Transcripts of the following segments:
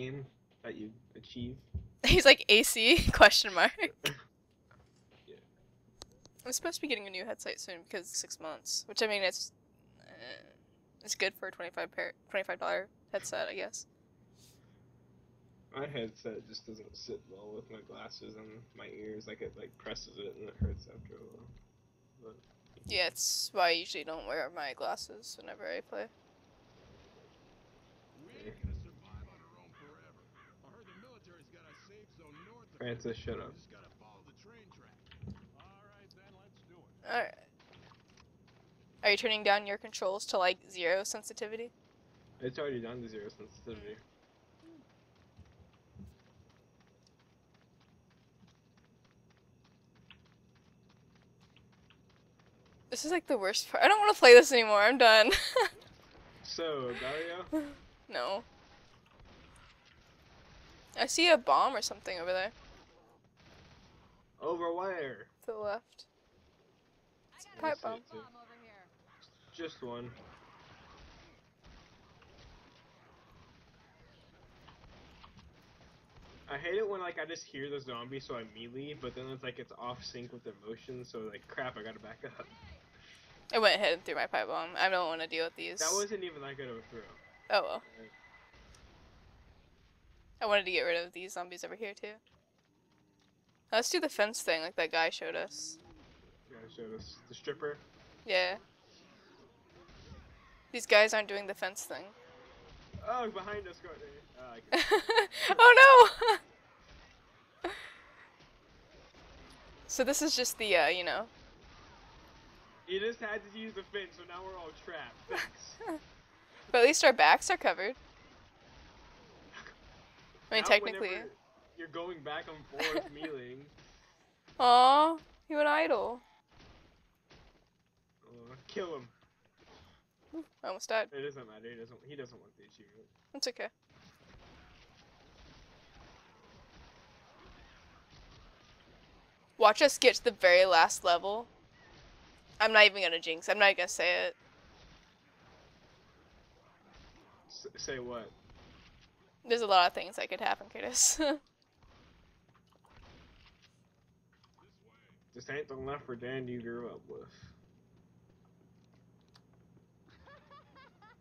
game that you achieve? He's like AC question mark. Yeah. I'm supposed to be getting a new headset soon because it's six months, which I mean it's uh, it's good for a twenty five pair twenty five dollar headset, I guess. My headset just doesn't sit well with my glasses and my ears. Like it like presses it and it hurts after a while. But Yeah, it's why I usually don't wear my glasses whenever I play. Francis, shut up. Alright. Are you turning down your controls to like zero sensitivity? It's already down to zero sensitivity. This is like the worst part. I don't want to play this anymore. I'm done. So, Dario, no. I see a bomb or something over there over where? to the left. I Pipe see bomb. it too. Just one. I hate it when like I just hear the zombie, so I melee, but then it's like it's off sync with their motion, so like crap, I gotta back up. I went ahead and threw my pipe bomb. I don't want to deal with these. That wasn't even that good of a throw. Oh well. I wanted to get rid of these zombies over here too. Let's do the fence thing like that guy showed us. Yeah, showed us the stripper. Yeah. These guys aren't doing the fence thing. Oh, behind us, Courtney. Uh, oh no! so this is just the, uh, you know. you just had to use the fence, so now we're all trapped. But at least our backs are covered. I mean, Now technically. whenever You're going back and forth, meleeing. Aw, you an idol. Uh, kill him. I almost died. It doesn't matter. He doesn't. He doesn't want the achievement. It's okay. Watch us get to the very last level. I'm not even gonna jinx. I'm not gonna say it. S- say what? There's a lot of things that could happen, Curtis. This ain't the Left 4 Dead you grew up with.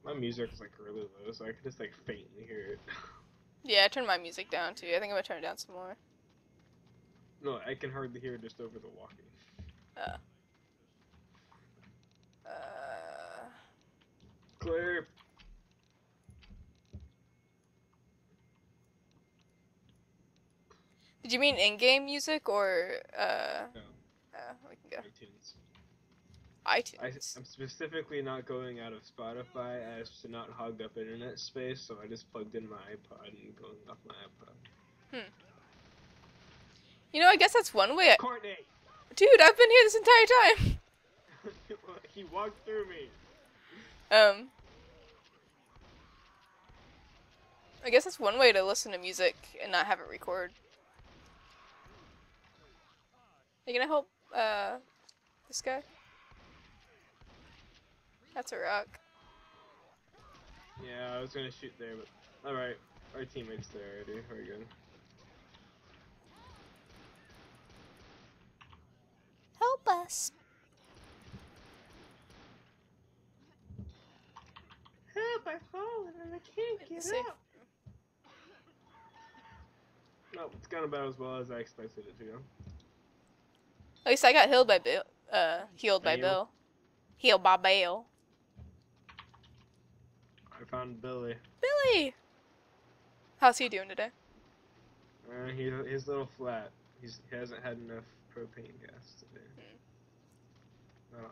My music is like really low, so I can just like faintly hear it. yeah, I turned my music down too. I think I'm gonna turn it down some more. no, I can hardly hear it just over the walking. Uh. Uh. Clear. Did you mean in-game music or uh? No. We can go. iTunes. I, iTunes. I'm specifically not going out of Spotify as to not hog up internet space, so I just plugged in my iPod and going off my iPod. Hmm. You know, I guess that's one way. I- Courtney! Dude, I've been here this entire time. he walked through me. Um. I guess that's one way to listen to music and not have it record. Are You gonna help uh this guy? That's a rock. Yeah, I was gonna shoot there, but alright. Our teammates there already. We're good. Help us. Help! I've fallen and I can't get Safe. out. No, it's gone about as well as I expected it to go. At least I got healed by Bill. Uh, healed by Bill? Healed by Bill. I found Billy. Billy. How's he doing today? Uh, he, he's a little flat. He's, he hasn't had enough propane gas today. Not on.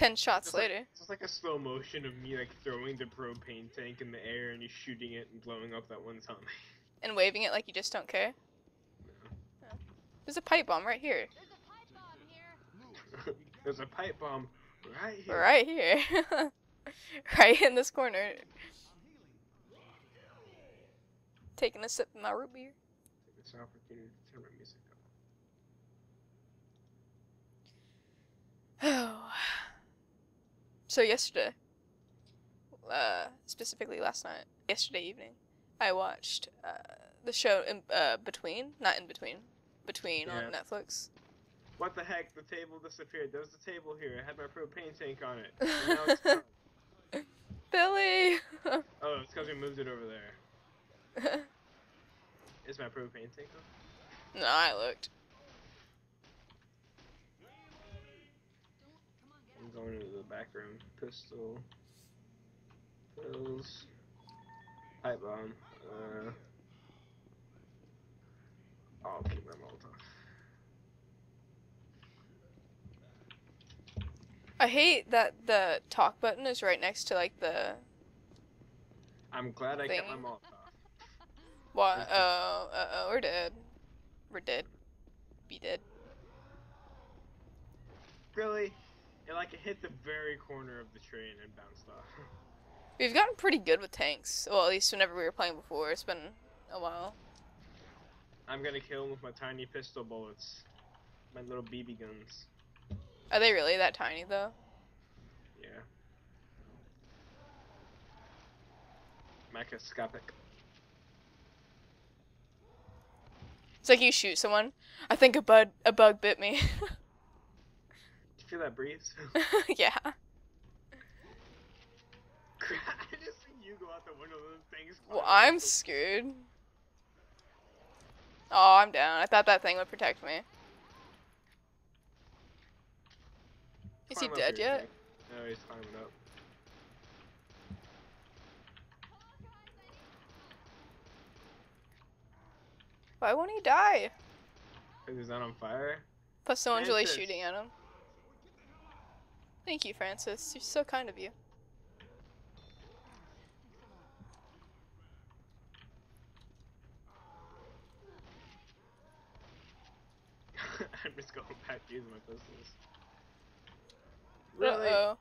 Ten shots It's like- later. It's like a slow motion of me like throwing the propane tank in the air and you shooting it and blowing up that one time. And waving it like you just don't care. There's a pipe bomb right here. There's a pipe bomb right here. Right here. right in this corner. Taking a sip of my root beer. Take this opportunity to turn my music up. Oh. So yesterday, uh, specifically last night, yesterday evening, I watched uh, the show in, uh, Between, not in between, Between on Netflix. What the heck? The table disappeared. There was a table here. It had my propane tank on it. And now it's gone. Billy. Oh, it's because we moved it over there. Is my propane tank on? no, I looked. I'm going into the back room. Pistol. Pills. Pipe bomb. Uh. I'll keep my Molotov. I hate that the talk button is right next to like the I'm glad I kept my Thing. Molotov. what? Oh, uh oh, we're dead. We're dead. Be dead. Really? It like it hit the very corner of the train and bounced off. We've gotten pretty good with tanks. Well, at least whenever we were playing before. It's been a while. I'm gonna kill him with my tiny pistol bullets. My little BB guns. Are they really that tiny though? Yeah. Microscopic. It's like you shoot someone. I think a bug a bug bit me. That breeze? yeah. I just see you go out the window of things. Well. I'm screwed. Oh, I'm down. I thought that thing would protect me. Is he Climb up dead yet? Jake. No, he's climbing up. Why won't he die? Cause he's not on fire. Plus, someone's really shooting at him. Thank you, Francis. You're so kind of you. I'm just going back using my pistols. Uh Really, oh.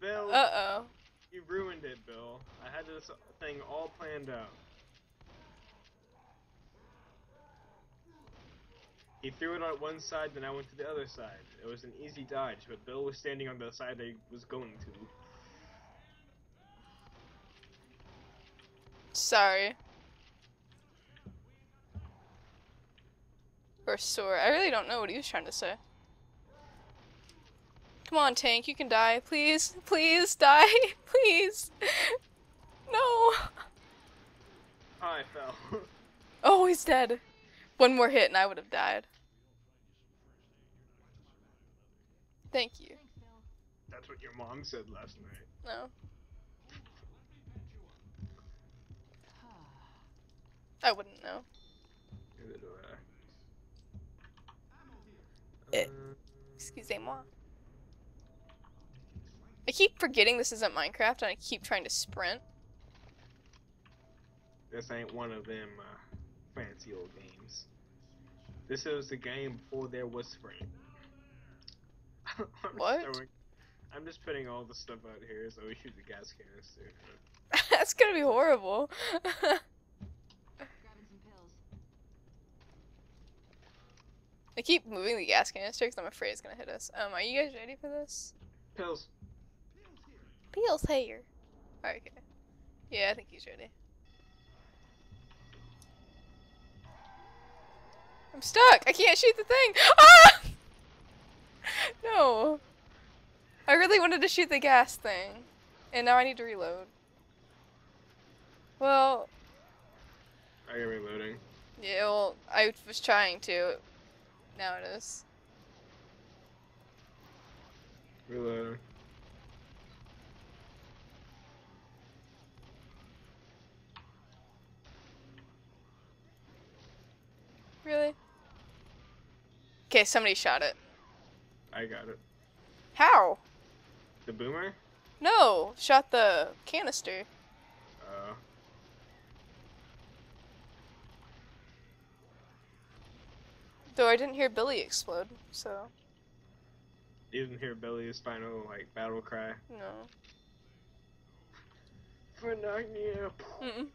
Bill? Uh oh. You ruined it, Bill. I had this thing all planned out. He threw it on one side, then I went to the other side. It was an easy dodge, but Bill was standing on the side I was going to. Sorry. Or sore. I really don't know what he was trying to say. Come on, tank. You can die. Please. Please die. Please. No. Oh, I fell. Oh, he's dead. One more hit and I would have died. Thank you. That's what your mom said last night. No. I wouldn't know. Neither do I. Eh. Uh, Excusez-moi. I keep forgetting this isn't Minecraft and I keep trying to sprint. this ain't one of them uh, fancy old games. This is the game before there was Sprint. I'm just What? throwing- I'm just putting all the stuff out here so we shoot the gas canister. That's gonna be horrible. Pills. I keep moving the gas canister because I'm afraid it's gonna hit us. Um, are you guys ready for this? Pills. Peel's here. Alright, okay. Yeah, I think he's ready. I'm stuck! I can't shoot the thing! Ah! No! I really wanted to shoot the gas thing. And now I need to reload. Well, Are you reloading? yeah, well, I was trying to. Now it is. Reloading. Really? Okay, somebody shot it. I got it. How? The boomer? No, shot the canister. Uh, Though I didn't hear Billy explode, so you didn't hear Billy's final like battle cry. no. For Narnia. Mm-mm.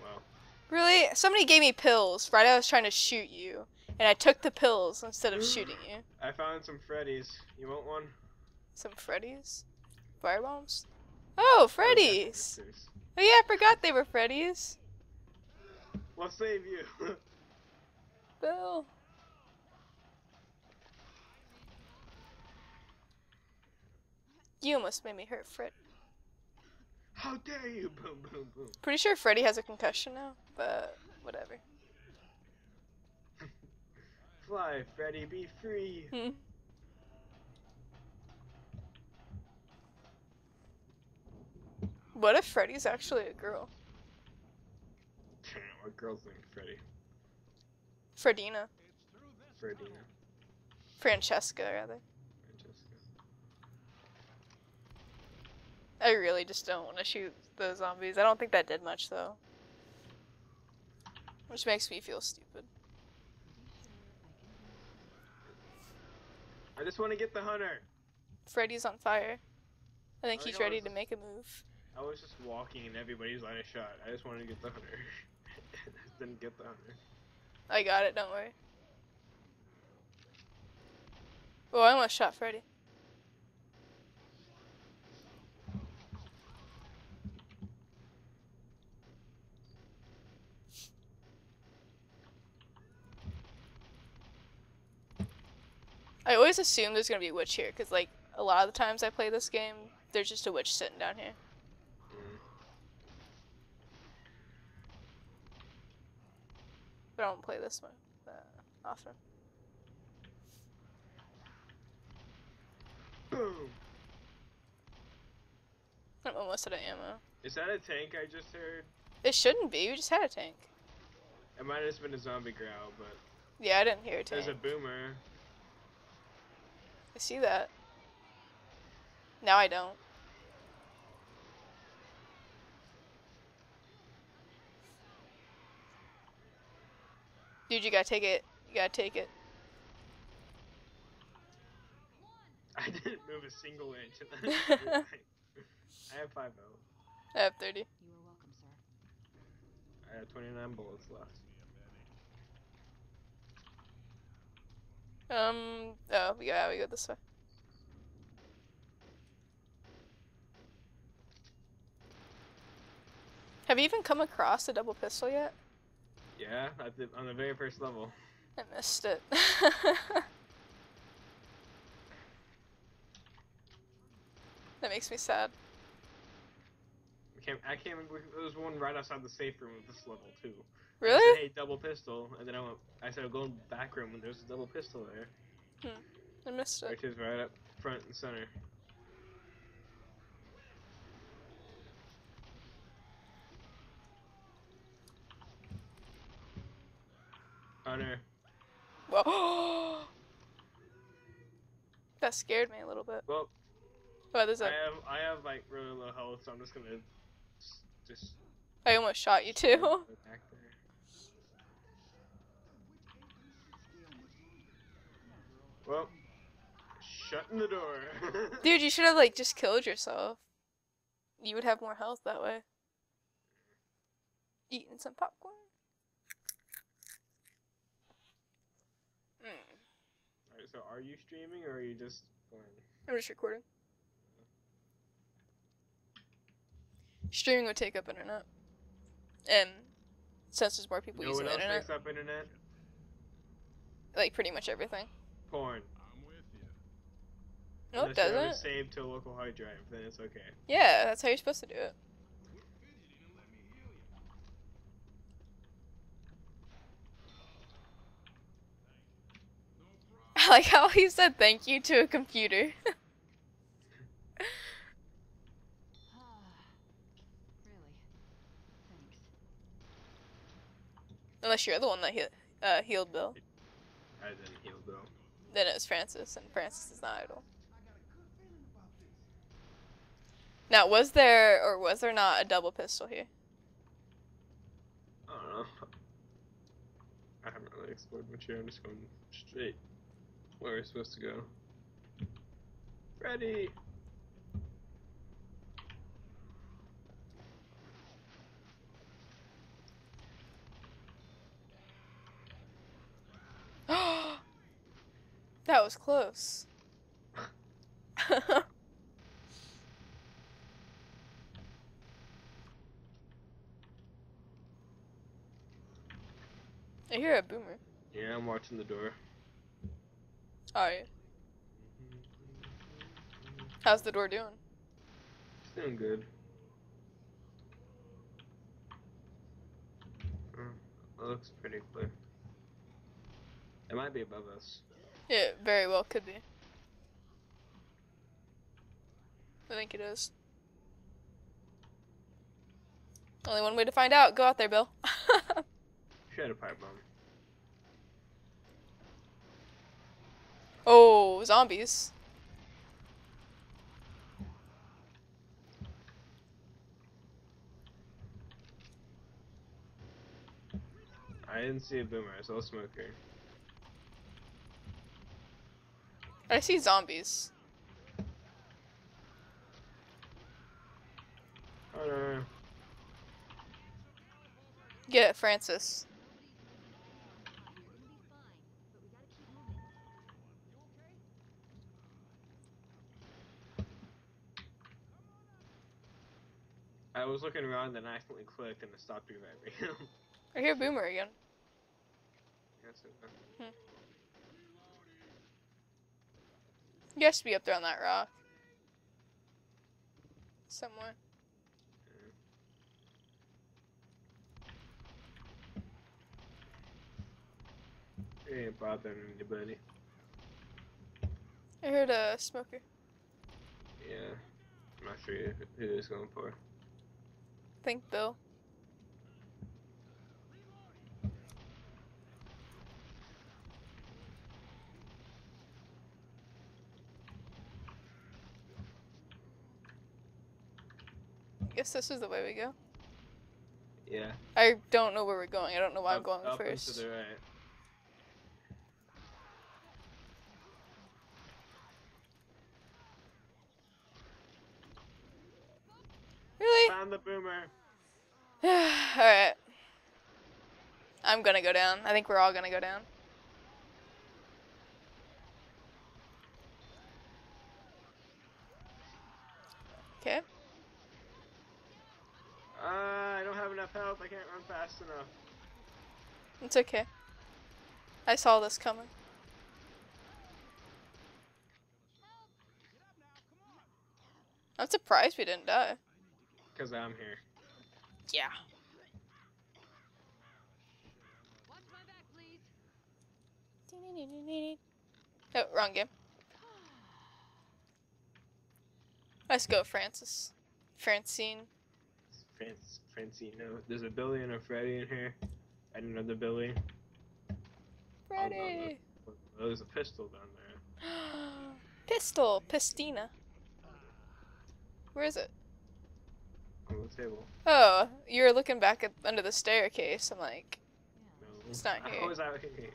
Well, Really? Somebody gave me pills right I was trying to shoot you, and I took the pills instead of shooting you. I found some Freddy's. You want one? Some Freddy's? Firebombs? Oh, Freddy's! Oh yeah, I forgot they were Freddy's. We'll save you. Bill. You almost made me hurt Fred. How dare you? Boom, boom, boom. Pretty sure Freddy has a concussion now, but whatever. Fly, Freddy, be free. Hmm. What if Freddy's actually a girl? what girl's name? Freddy. Fredina. Fredina. Francesca, rather. Francesca. I really just don't want to shoot the zombies. I don't think that did much, though. Which makes me feel stupid. I just want to get the hunter. Freddy's on fire. I think I he's ready it's- to make a move. I was just walking and everybody's line of shot. I just wanted to get the hunter. I didn't get the hunter. I got it, don't worry. Oh, I almost shot Freddy. I always assume there's gonna be a witch here, because, like, a lot of the times I play this game, there's just a witch sitting down here. Mm. But I don't play this one that often. Boom. I'm almost out of ammo. Is that a tank I just heard? It shouldn't be, we just had a tank. It might have just been a zombie growl, but Yeah, I didn't hear a tank. there's a boomer. I see that. Now I don't. Dude, you gotta take it. You gotta take it. I didn't move a single inch. I have five oh. I have 30. You are welcome, sir. I have 29 bullets left. Um, oh, yeah, we go this way. Have you even come across a double pistol yet? Yeah, the, on the very first level. I missed it. that makes me sad. I came, I came. There was one right outside the safe room of this level too. I Really? said, hey, double pistol, and then I went. I said, I'll go in the back room, and there's a double pistol there, hmm. I missed it. which is right up front and center. Hunter, Whoa. that scared me a little bit. well, Oh, there's I a. have I have like really low health, so I'm just gonna just I almost shot you too. go back there. Well, shutting the door. Dude, you should have like just killed yourself. You would have more health that way. Eating some popcorn. Mm. Alright, so are you streaming or are you just playing? I'm just recording. Streaming would take up internet. And since there's more people You know using what the else internet, takes up internet? like pretty much everything. Porn. No, it Unless you have doesn't. saved to a local hard drive, then it's okay. Yeah, that's how you're supposed to do it. I like how he said thank you to a computer. Unless you're the one that he- uh, healed Bill. I didn't heal though. Then it was Francis, and Francis is not idle. Now, was there or was there not a double pistol here? I don't know. I haven't really explored much here. I'm just going straight where we're supposed to go. Ready. that was close. I hear a boomer. Yeah, I'm watching the door. Oh, Are you? How's the door doing? It's doing good. Mm, it looks pretty clear. It might be above us. Yeah, very well could be. I think it is. Only one way to find out. Go out there, Bill. She had a pipe bomb. oh, zombies. I didn't see a boomer. I saw a smoker. I see zombies. Get it, Francis. I was looking around and I accidentally clicked and it stopped reviving. I hear boomer again. That's hmm. He has to be up there on that rock. Somewhere. It ain't bothering anybody. I heard a smoker. Yeah. I'm not sure who who it's going for. I Think Bill. Guess this is the way we go. Yeah. I don't know where we're going. I don't know why I'm Up- going up first. To the right. Really? Found the boomer. Alright. I'm gonna go down. I think we're all gonna go down. Okay. Uh, I don't have enough health. I can't run fast enough. It's okay. I saw this coming. I'm surprised we didn't die. Cause I'm here. Yeah. Watch my back, please. Oh, wrong game. Let's go, Francis. Francine. France, Francino. There's a Billy and a Freddy in here. And another Billy. Ready. Oh, there's a pistol down there. Pistol. Pistina. Where is it? On the table. Oh, you're looking back at under the staircase. I'm like, No. It's not here. How was I here?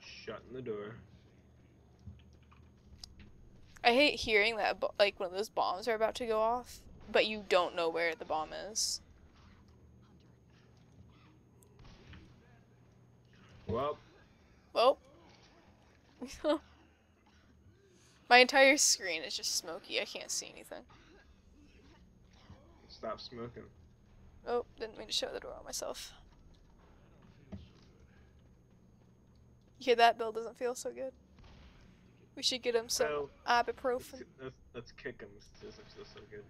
Shutting the door. I hate hearing that, like when those bombs are about to go off, but you don't know where the bomb is. Well, Well, my entire screen is just smoky. I can't see anything. stop smoking. Oh, didn't mean to shut the door on myself. You hear that? Bill doesn't feel so good. We should get him some let's, ibuprofen. let's, let's kick him. This doesn't feel so good.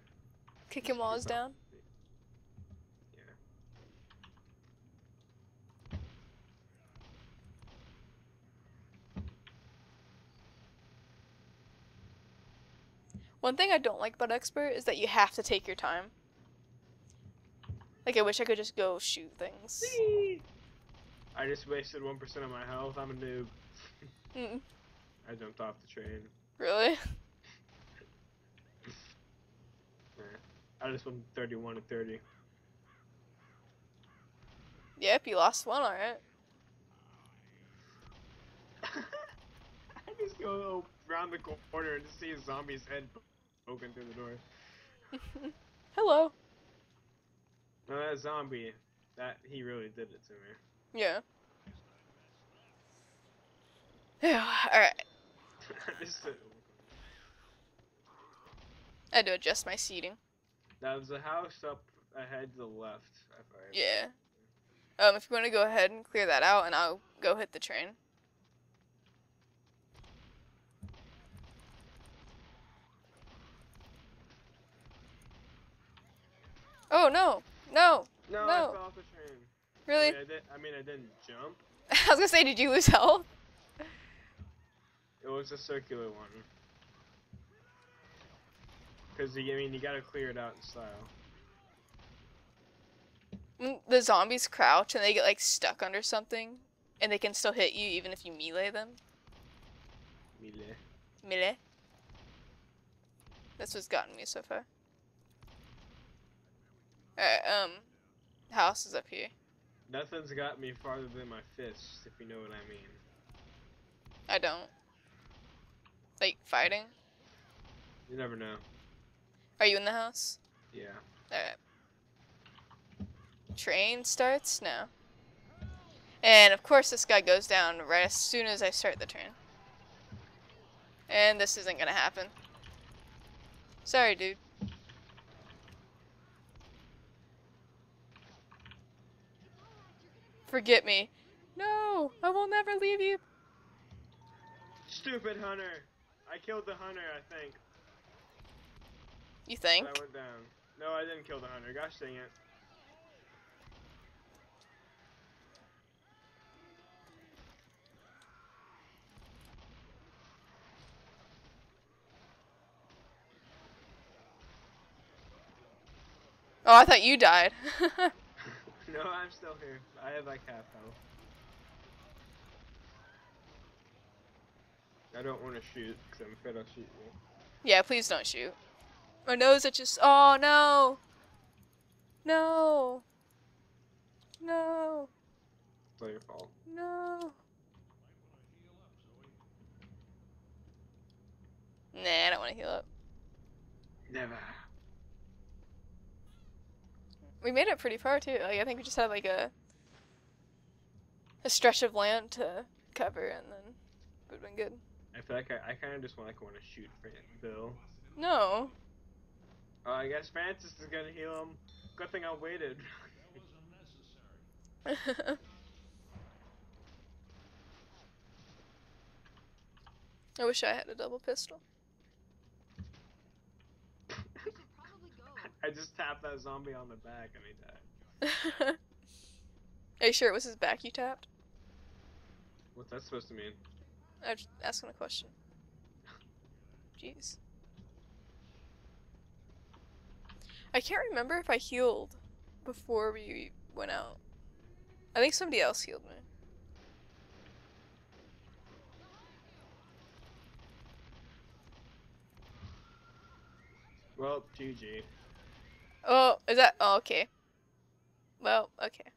Kick him while he's down. Yeah. One thing I don't like about expert is that you have to take your time. Like I wish I could just go shoot things. I just wasted 1% of my health. I'm a noob. Mm, I jumped off the train. really? I just went 31 to 30. Yep, you lost one, alright. I just go around the corner and just see a zombie's head poking through the door. Hello. No, that zombie, that he really did it to me. Yeah. Yeah, alright. I I had to adjust my seating. That was a house up ahead to the left. if I- Yeah. Um, if you want to go ahead and clear that out, and I'll go hit the train. Oh no, no, No, No. I fell off the train. I really? mean, I, did, I mean, I didn't jump. I was gonna say, did you lose health? Was a circular one. Cause you, I mean, you gotta clear it out in style. Mm, The zombies crouch and they get like stuck under something, and they can still hit you even if you melee them. Melee. Melee. That's what's gotten me so far. Alright, um, house is up here. Nothing's got me farther than my fists, if you know what I mean. I don't. Like, fighting? You never know. Are you in the house? Yeah. Alright. Train starts now. And of course, this guy goes down right as soon as I start the train. And this isn't gonna happen. Sorry, dude. Forget me. No, I will never leave you. Stupid hunter! I killed the hunter, I think. You think? But I went down. No, I didn't kill the hunter. Gosh dang it. Oh, I thought you died. no, I'm still here. I have like half health. I don't want to shoot because I'm afraid I'll shoot you. yeah, please don't shoot. My nose itches. Oh no. No. No. It's not your fault. No. Nah, I don't want to heal up. Never. We made it pretty far too. Like I think we just had like a a stretch of land to cover, and then it would've been good. I feel like I, I kind of just want like want to shoot Fran- Bill. No. Oh, I guess Francis is gonna heal him. Good thing I waited. I wish I had a double pistol. I just tapped that zombie on the back and he died. Are you sure it was his back you tapped? What's that supposed to mean? I'm just asking a question. Jeez. I can't remember if I healed before we went out. I think somebody else healed me. Well, GG. Oh, is that? Oh, okay. Well, okay.